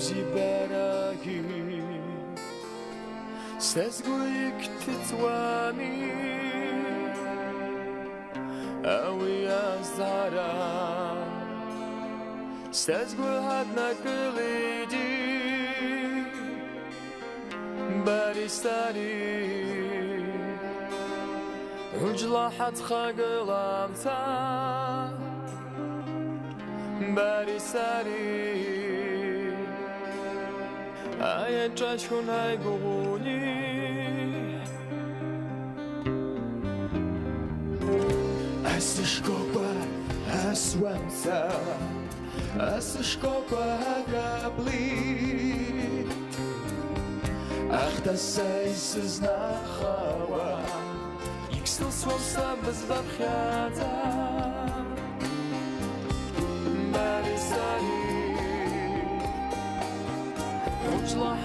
ზიბარაი სესგუიქთიცვანი ავიასარა სესგუჰადნაკლიდი ბარისტარი უჯლაჰად ხაგლამცა ბარისარი 아예 짜치고 날고 오니 아스 szkoła, a słońca, a szkoła gabli. Ach, ta sejsy znachała, x to słońca bez wachniadza.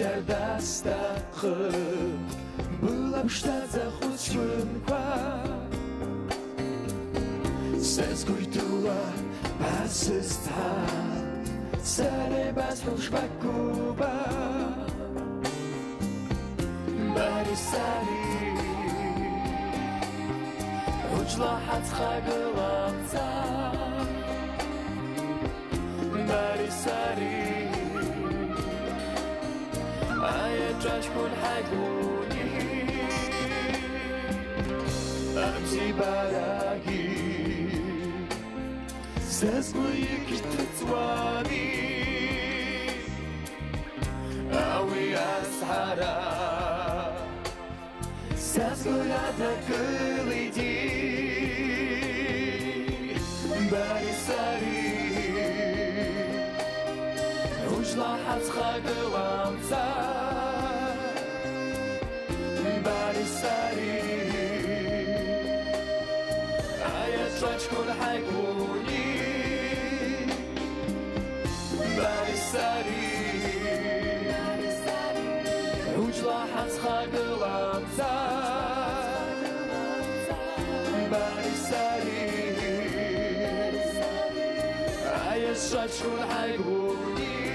შარდასთა ხო ბულა შტაცა ხუცმქვა ეს გუიტულა ასესთა სერებას ხშბაკუბა მარისარი უჩლა ხაცხაგლაცა მარისარი تشكل حقوني امشي براكي سسويك تتواني اوي اسحرا سسويا تكليدي باري ساري وش لاحظ خاقوامسان Lecz kulħaj kuni Bari sari Uġ laħat xagla Bari sari Aja xaċ kulħaj kuni